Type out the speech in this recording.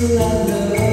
I love.